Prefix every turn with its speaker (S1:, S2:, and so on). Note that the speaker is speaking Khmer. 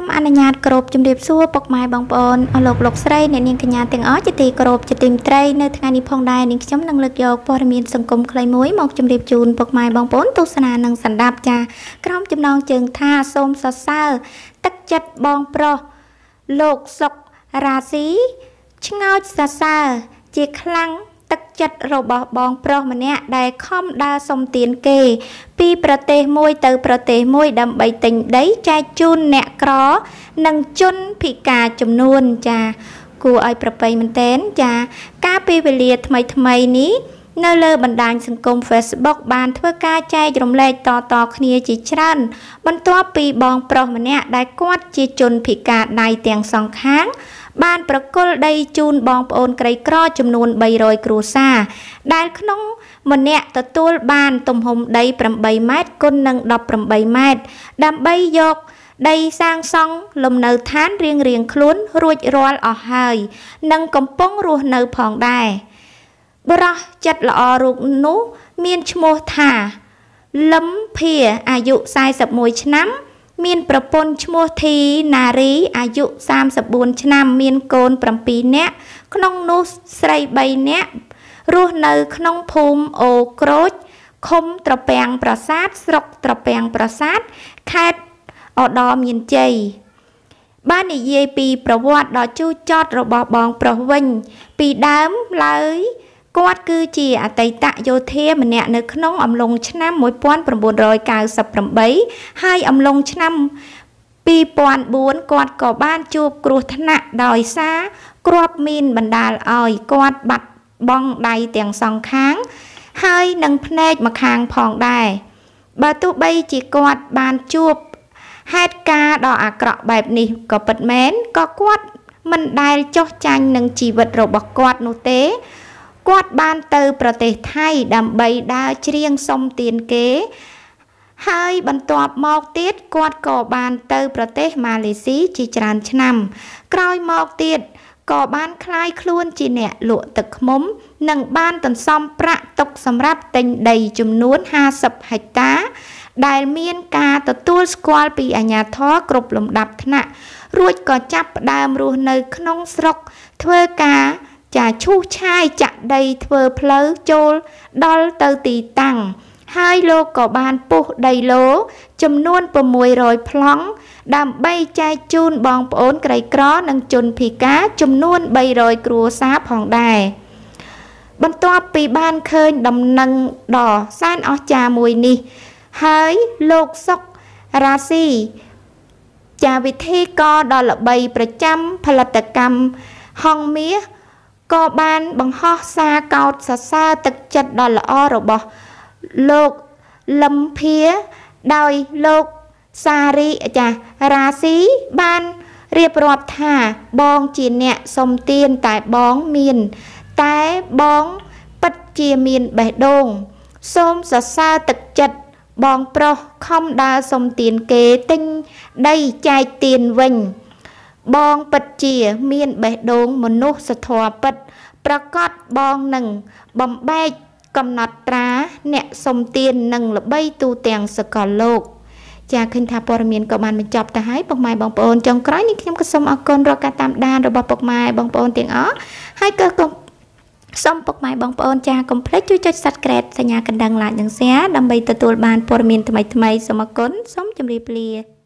S1: សូមអនុញ្ញាតគោរពជំរាបសួរពុកម៉ែបងប្អូនអស់លោកលោកស្រីអ្នកនាងកញ្ញាទាំងអស់ជាទីគោរពជាទីមេត្រីនៅថ្ងៃនេះផងដែរនាងខ្ញុំនឹងលើកយកព័ត៌មានសង្គមខ្លីមួយមកជម្រាបជូនពុកម៉ែបងប្អូនទស្សនានិងសន្តាប់ចាក្រុមចំណងជើងថាសូមសរសើរទឹកចិត្តបងប្រុសលោកសុករាស៊ីឆ្ងោចសរសើរជាខ្លាំងទឹក ចិត្តរបស់បងប្រុសម្នាក់ដែលខំដើរសុំទានគេ ពីប្រទេសមួយទៅប្រទេសមួយដើម្បីទិញដីចែកជូនអ្នកក្រ និងជនពិការចំនួនចាគួរឲ្យប្រពៃមែនតែនចាការពីវេលាថ្មីថ្មីនេះនៅលើបណ្ដាញសង្គម Facebook បានធ្វើការចែករំលែកតៗគ្នាជាច្រើន បន្ទាប់ពីបងប្រុសម្នាក់ដែលគាត់ជាជនពិការដៃទាំងសងខាង បានប្រគល់ដីជូនបងប្អូនក្រីក្រចំនួន300គ្រួសារដែលក្នុងម្នាក់ទទួលបានទំហំដី8ម៉ែត្រគុណនឹង18ម៉ែត្រដើម្បីយកដីសាងសង់លំនៅឋានរៀងរៀងខ្លួនរួចរាល់អស់ហើយនិងកំពុងរស់នៅផងដែរបរោះចិត្តល្អរូបនោះមានឈ្មោះថាលឹមភាអាយុ41ឆ្នាំ មានប្រពន្ធឈ្មោះធីណារីអាយុ34ឆ្នាំមានកូន7នាក់ក្នុងនោះស្រី3នាក់រស់នៅក្នុងភូមិអូក្រូចឃុំត្រពាំងប្រាសាទស្រុកត្រពាំងប្រាសាទខេត្តឧត្តរមានជ័យបាននិយាយពីប្រវត្តិដ៏ជូរចត់របស់បងប្រុសវិញ ពីដើមឡើយ គាត់គឺជាអតីតយោធាម្នាក់នៅក្នុងអំឡុងឆ្នាំ1998ហើយអំឡុងឆ្នាំ2004គាត់ក៏បានជួបគ្រោះថ្នាក់ដោយសារគ្រាប់មីនបណ្ដាលឲ្យគាត់បាត់បង់ដៃទាំងសងខាង ហើយនឹងភ្នែកម្ខាងផងដែរបើទោះបីជាគាត់បានជួបហេតុការណ៍ដ៏អាក្រក់បែបនេះក៏ពិតមែនក៏គាត់មិនដែលចោះចាញ់នឹងជីវិតរបស់គាត់នោះទេ គាត់បានទៅប្រទេសថៃដើម្បីដើរច្រៀងសុំទានគេ ហើយបន្ទាប់មកទៀតគាត់ក៏បានទៅប្រទេសម៉ាឡេស៊ីជាច្រើនឆ្នាំ ក្រោយមកទៀតក៏បានคลายខ្លួនជាអ្នកលក់ទឹកឃ្មុំ និងបានតន្សំប្រាក់ទុកសម្រាប់ទិញដីចំនួន50ហិកតា ដែលមានការទទួលស្គាល់ពីអាជ្ញាធរគ្រប់លំដាប់ថ្នាក់រួចក៏ចាប់ផ្ដើមរស់នៅក្នុងស្រុកធ្វើការ ចាឈូសឆាយចាក់ដីធ្វើផ្លូវចូលដល់ទៅទីតាំងហើយលោកក៏បានពុះដីឡូចំនួន600ប្លង់ដើម្បីចែកជូនបងប្អូនក្រីក្រនិងជនពិការចំនួន300គ្រួសារផងដែរបន្ទាប់ពីបានឃើញដំណឹងដ៏សែនអស្ចារ្យមួយនេះ ហើយលោកសុករាស៊ីចាវិធីកដ៏ល្បីប្រចាំផលិតកម្មហងមាស ក៏បានបង្ហោះសារកោតសរសើរទឹកចិត្តដ៏ល្អរបស់លោកលឹមភាដោយលោកសារីចារាស៊ីបានរៀបរាប់ថាបងជាអ្នកសុំទានតែបងមាន តែបងពិតជាមានបេះដូង សូមសរសើរទឹកចិត្តបងប្រុសខំដើរសុំទានគេទិញដីចែកទានវិញ បងពិតជាមានបេះដូងមនុស្សធម៌ពិត ប្រកាសបងនឹងបំបែកកំណត់ត្រា អ្នកសុំទាននឹងល្បីទូទាំងសកលលោកចាឃើញថាព័ត៌មានក៏បានបញ្ចប់ទៅហើយពុកម៉ែបងប្អូនចុងក្រោយនេះខ្ញុំក៏សូមអរគុណរកការតាមដានរបស់ពុកម៉ែបងប្អូនទាំងអស់ហើយក៏សូមពុកម៉ែបងប្អូនចាកុំភ្លេចជួយចុច Subscribe សញ្ញាកណ្ដឹង Like និង Share ដើម្បីទទួលបានព័ត៌មានថ្មីៗសូមអរគុណសូមជម្រាបលា